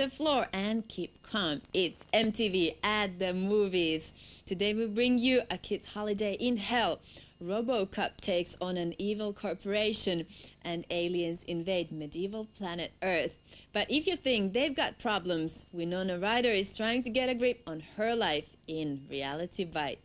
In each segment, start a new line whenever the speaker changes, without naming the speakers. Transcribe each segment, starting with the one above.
the floor and keep calm. It's MTV at the movies. Today we bring you a kid's holiday in hell. RoboCop takes on an evil corporation and aliens invade medieval planet Earth. But if you think they've got problems, Winona Ryder is trying to get a grip on her life in Reality Bites.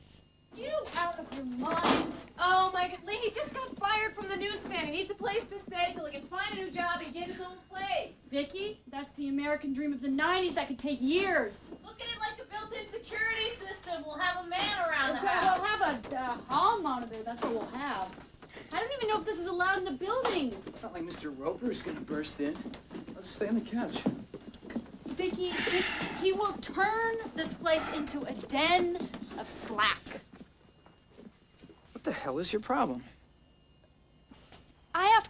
You out of your mind? Oh my god, he just got fired from the newsstand. He needs a place to stay till he can find a new job and get his own place.
Vicky, that's the American dream of the 90s that could take years.
Look at it like a built-in security system. We'll have a man around
Okay,
the house.
we'll have a uh, hall monitor. That's what we'll have. I don't even know if this is allowed in the building.
It's not like Mr. Roper's gonna burst in. I'll just stay on the couch.
Vicky, he, he will turn this place into a den of slack.
What the hell is your problem?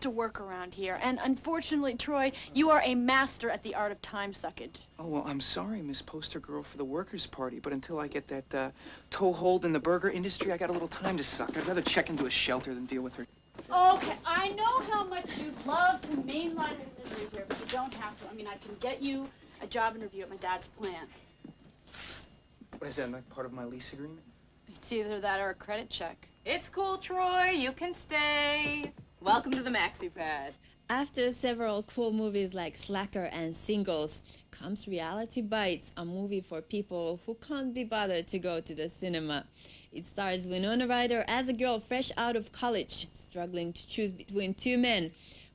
I have to work around here, and unfortunately, Troy, you are a master at the art of time suckage.
Oh, well, I'm sorry, Miss Poster Girl, for the workers' party, but until I get that uh, toehold in the burger industry, I got a little time to suck. I'd rather check into a shelter than deal with her.
Okay, I know how much you'd love to mainline your misery here, but you don't have to. I mean, I can get you a job interview at my dad's plant.
What is that, like part of my lease agreement?
It's either that or a credit check.
It's cool, Troy. You can stay. Welcome to the Maxi Pad.
After several cool movies like Slacker and Singles, comes Reality Bites, a movie for people who can't be bothered to go to the cinema. It stars Winona Ryder as a girl fresh out of college, struggling to choose between two men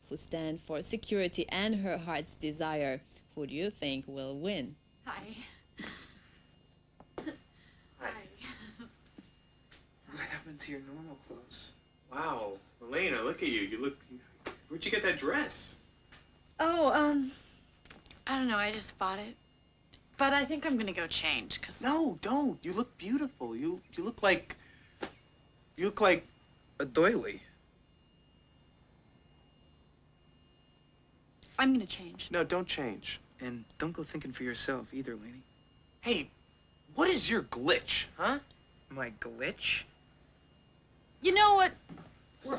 who stand for security and her heart's desire. Who do you think will win?
Hi.
Hi. What happened to your normal clothes?
Wow, Lelaina, look at you. You look. Where'd you get that dress?
Oh, um, I don't know. I just bought it. But I think I'm gonna go change, because
No, don't. You look beautiful. You you look like. You look like.
A doily.
I'm gonna change.
No, don't change.
And don't go thinking for yourself either, Laney.
Hey, what is your glitch, huh?
My glitch?
You know what?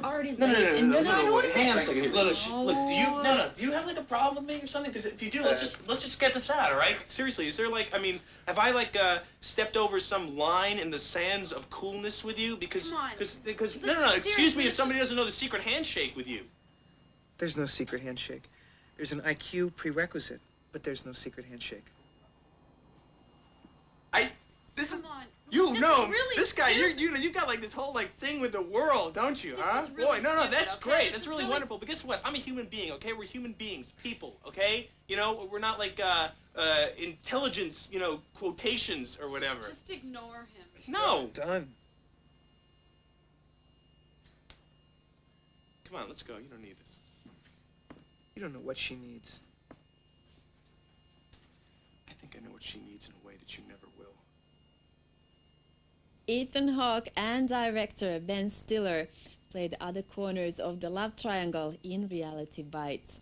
We're already
No, no,
late.
no, no,
and
no,
I
no,
don't
no,
wanna
wait. Hang on a
make-
second. Look, look, sh- look, do you no, no? Do you have like a problem with me or something? Because if you do, let's
Uh,
just let's just get this out, all right? Seriously, is there like I mean, have I like uh, stepped over some line in the sands of coolness with you? Because
Come on.
because because
This
no, no, no.
is
Excuse
serious.
me if
This
somebody
is-
doesn't know the secret handshake with you.
There's no secret handshake. There's an IQ prerequisite, but there's no secret handshake.
I. This is.
Come on.
You
This
know,
is really
this guy, you're, you you got like this whole like thing with the world, don't you,
This
huh?
is really
Boy, no, no, that's
okay?
great.
This
That's really,
really-
wonderful. But guess what? I'm a human being, okay? We're human beings, people, okay? You know, we're not like uh, uh, intelligence, you know, quotations or whatever.
Just ignore him.
No,
Done.
come on, let's go. You don't need this.
You don't know what she needs.
I think I know what she needs in a way that you never will.
Ethan Hawke and director Ben Stiller play the other corners of the love triangle in Reality Bites.